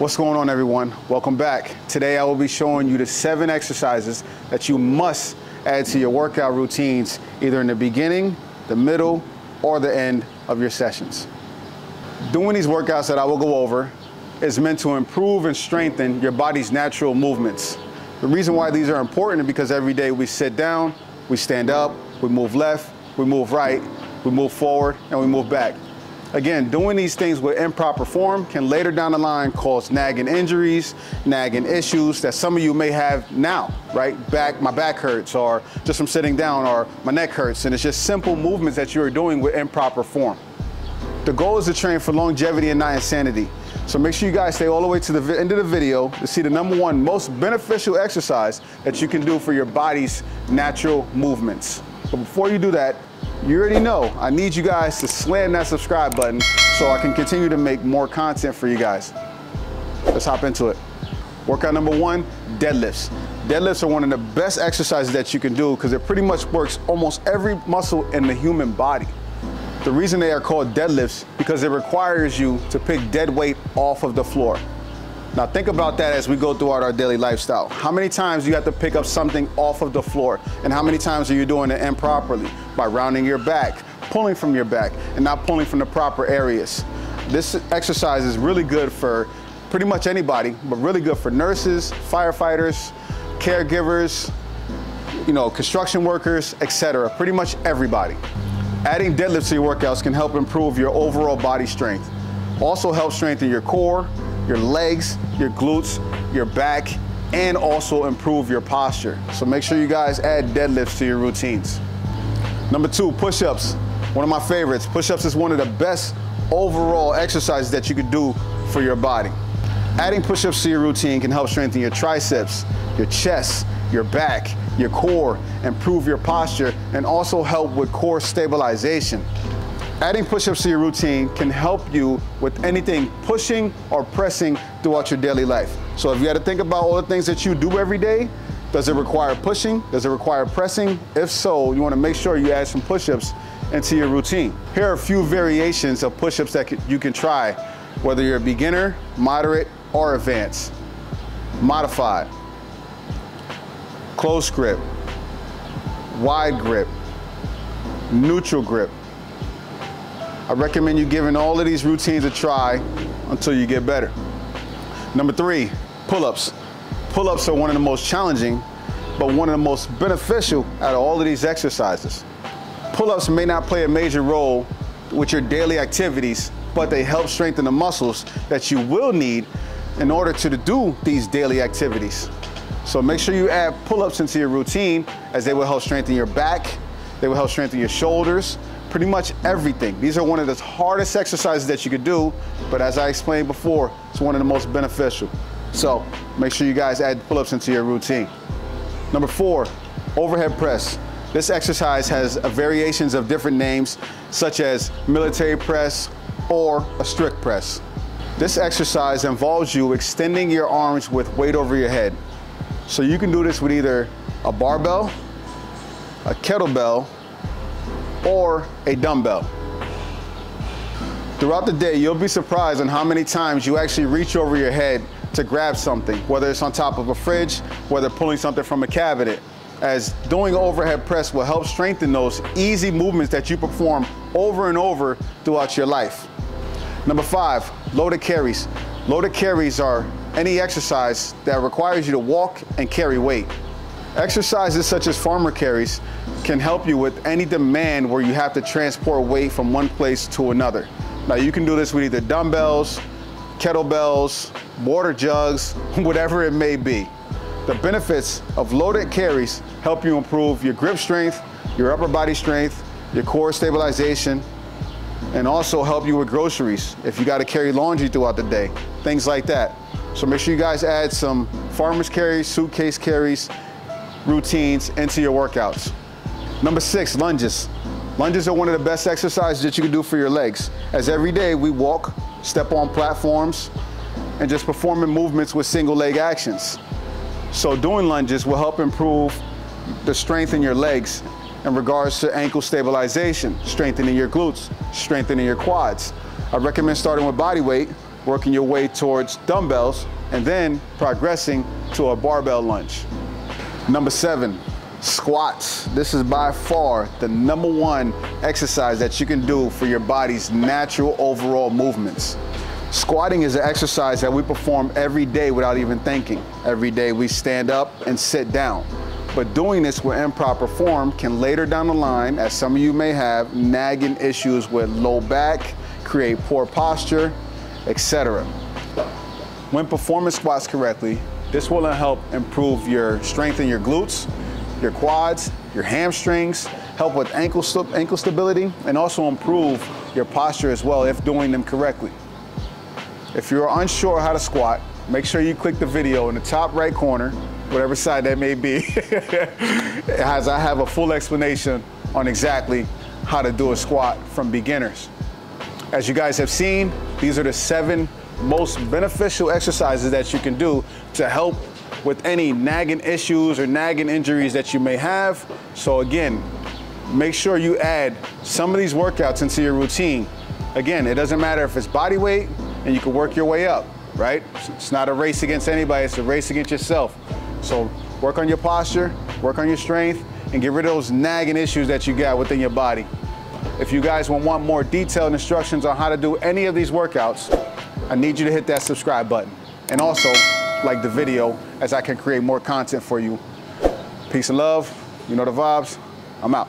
What's going on everyone? Welcome back. Today I will be showing you the seven exercises that you must add to your workout routines either in the beginning, the middle, or the end of your sessions. Doing these workouts that I will go over is meant to improve and strengthen your body's natural movements. The reason why these are important is because every day we sit down, we stand up, we move left, we move right, we move forward, and we move back. Again, doing these things with improper form can later down the line cause nagging injuries, nagging issues that some of you may have now, right? Back, my back hurts, or just from sitting down, or my neck hurts, and it's just simple movements that you are doing with improper form. The goal is to train for longevity and not insanity. So make sure you guys stay all the way to the end of the video to see the number one most beneficial exercise that you can do for your body's natural movements. But before you do that, you already know, I need you guys to slam that subscribe button so I can continue to make more content for you guys. Let's hop into it. Workout number one, deadlifts. Deadlifts are one of the best exercises that you can do because it pretty much works almost every muscle in the human body. The reason they are called deadlifts because it requires you to pick dead weight off of the floor. Now think about that as we go throughout our daily lifestyle. How many times you have to pick up something off of the floor? And how many times are you doing it improperly? By rounding your back, pulling from your back, and not pulling from the proper areas. This exercise is really good for pretty much anybody, but really good for nurses, firefighters, caregivers, you know, construction workers, etc. Pretty much everybody. Adding deadlifts to your workouts can help improve your overall body strength. Also help strengthen your core, your legs, your glutes, your back, and also improve your posture. So make sure you guys add deadlifts to your routines. Number two, push-ups. One of my favorites. Push-ups is one of the best overall exercises that you could do for your body. Adding push-ups to your routine can help strengthen your triceps, your chest, your back, your core, improve your posture, and also help with core stabilization. Adding push-ups to your routine can help you with anything pushing or pressing throughout your daily life. So if you had to think about all the things that you do every day, does it require pushing? Does it require pressing? If so, you wanna make sure you add some push-ups into your routine. Here are a few variations of push-ups that you can try, whether you're a beginner, moderate, or advanced. Modified, close grip, wide grip, neutral grip, I recommend you giving all of these routines a try until you get better. Number three, pull-ups. Pull-ups are one of the most challenging, but one of the most beneficial out of all of these exercises. Pull-ups may not play a major role with your daily activities, but they help strengthen the muscles that you will need in order to do these daily activities. So make sure you add pull-ups into your routine as they will help strengthen your back, they will help strengthen your shoulders, pretty much everything. These are one of the hardest exercises that you could do, but as I explained before, it's one of the most beneficial. So make sure you guys add pull-ups into your routine. Number four, overhead press. This exercise has variations of different names, such as military press or a strict press. This exercise involves you extending your arms with weight over your head. So you can do this with either a barbell, a kettlebell, or a dumbbell. Throughout the day, you'll be surprised on how many times you actually reach over your head to grab something, whether it's on top of a fridge, whether pulling something from a cabinet, as doing overhead press will help strengthen those easy movements that you perform over and over throughout your life. Number five, loaded carries. Loaded carries are any exercise that requires you to walk and carry weight. Exercises such as farmer carries can help you with any demand where you have to transport weight from one place to another. Now you can do this with either dumbbells, kettlebells, water jugs, whatever it may be. The benefits of loaded carries help you improve your grip strength, your upper body strength, your core stabilization, and also help you with groceries if you got to carry laundry throughout the day, things like that. So make sure you guys add some farmer's carries, suitcase carries, routines into your workouts. Number six, lunges. Lunges are one of the best exercises that you can do for your legs. As every day we walk, step on platforms, and just performing movements with single leg actions. So doing lunges will help improve the strength in your legs in regards to ankle stabilization, strengthening your glutes, strengthening your quads. I recommend starting with body weight working your way towards dumbbells, and then progressing to a barbell lunge. Number seven, squats. This is by far the number one exercise that you can do for your body's natural overall movements. Squatting is an exercise that we perform every day without even thinking. Every day we stand up and sit down. But doing this with improper form can later down the line, as some of you may have, nagging issues with low back, create poor posture, etc. When performing squats correctly, this will help improve your strength in your glutes, your quads, your hamstrings, help with ankle, st ankle stability, and also improve your posture as well if doing them correctly. If you're unsure how to squat, make sure you click the video in the top right corner, whatever side that may be, as I have a full explanation on exactly how to do a squat from beginners. As you guys have seen, these are the seven most beneficial exercises that you can do to help with any nagging issues or nagging injuries that you may have. So again, make sure you add some of these workouts into your routine. Again, it doesn't matter if it's body weight and you can work your way up, right? It's not a race against anybody, it's a race against yourself. So work on your posture, work on your strength, and get rid of those nagging issues that you got within your body. If you guys want more detailed instructions on how to do any of these workouts, I need you to hit that subscribe button. And also, like the video as I can create more content for you. Peace and love. You know the vibes. I'm out.